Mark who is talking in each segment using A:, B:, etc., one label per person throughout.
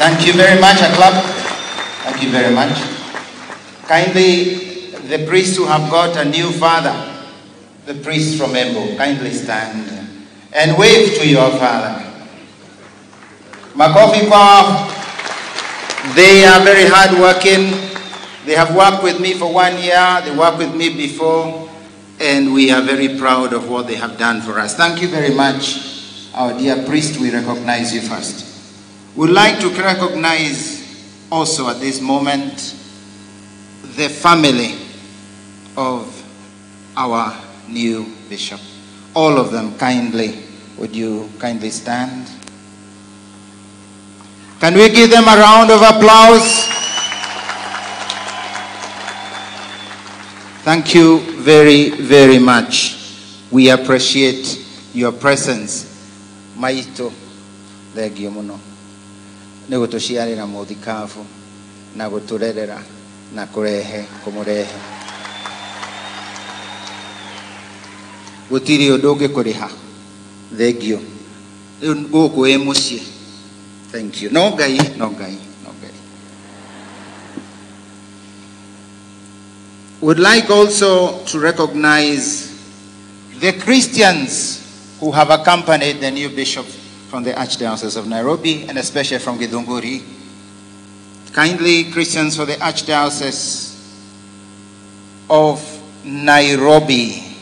A: Thank you very much, a clap. Thank you very much. Kindly, the priests who have got a new father, the priest from Embu, kindly stand and wave to your father. Makofi kwao. They are very hardworking. They have worked with me for one year. They worked with me before. And we are very proud of what they have done for us. Thank you very much, our dear priest. We recognize you first. We'd like to recognize also at this moment the family of our new bishop. All of them kindly, would you kindly stand? Can we give them a round of applause? Thank you very, very much. We appreciate your presence. Maito, thengio muno nä na rerera na thengio no ngai no ngai no ngai. Would like also to recognize the Christians who have accompanied the new bishop from the Archdiocese of Nairobi and especially from Githunguri. Kindly, Christians for the Archdiocese of Nairobi.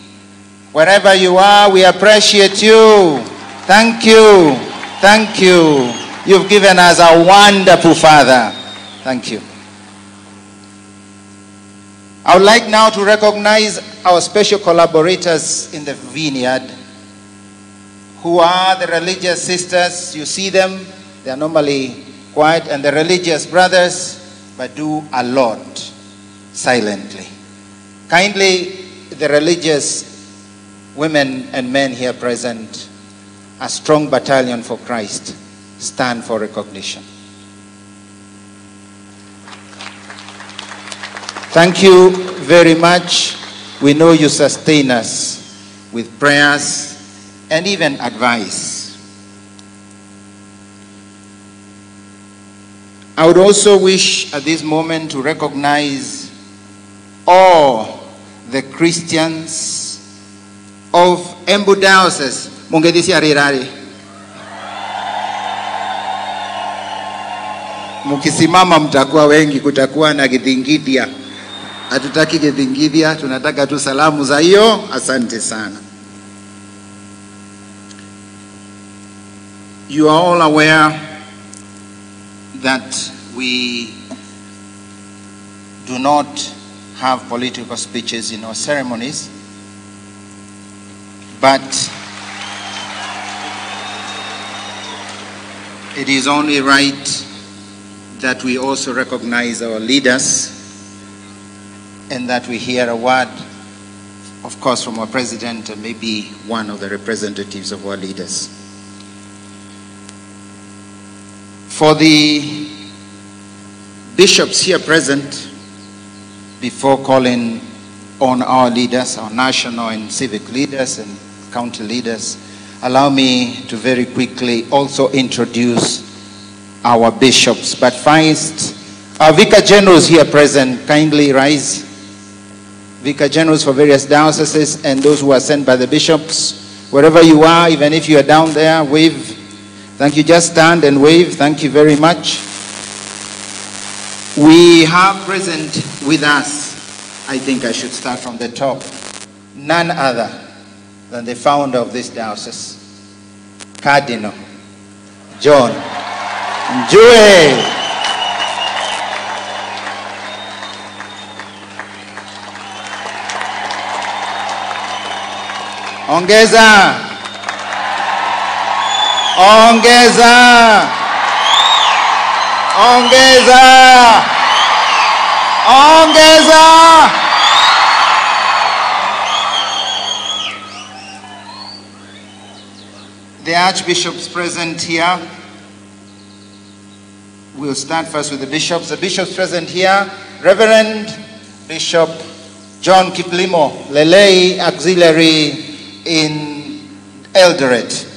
A: Wherever you are, we appreciate you. Thank you. Thank you. You've given us a wonderful Father. Thank you. I would like now to recognize our special collaborators in the vineyard who are the religious sisters. You see them, they are normally quiet, and the religious brothers, but do a lot silently. Kindly, the religious women and men here present, a strong battalion for Christ, stand for recognition. Thank you very much. We know you sustain us with prayers and even advice. I would also wish at this moment to recognize all the Christians of Embu Diocese. Mungedisi. Mkisimama mtakuwa wengi, kutakuwa na kidhingidia. Hatutaki kidhingidia, tunataka tu salamu za hiyo. Asante sana. You are all aware that we do not have political speeches in our ceremonies, but it is only right that we also recognize our leaders and that we hear a word, of course, from our president and maybe one of the representatives of our leaders. For the bishops here present, before calling on our leaders, our national and civic leaders and county leaders, allow me to very quickly also introduce our bishops. But first, our vicar generals here present, kindly rise. Vicar generals for various dioceses and those who are sent by the bishops, wherever you are, even if you are down there, wave Thank you. Just stand and wave. Thank you very much. We have present with us, I think I should start from the top, none other than the founder of this diocese, Cardinal John Njue. Ongeza. Ongeza. Ongeza. Ongeza. The archbishops present here. We'll start first with the bishops. The bishops present here, Reverend Bishop John Kiplimo, Lelei Auxiliary in Eldoret.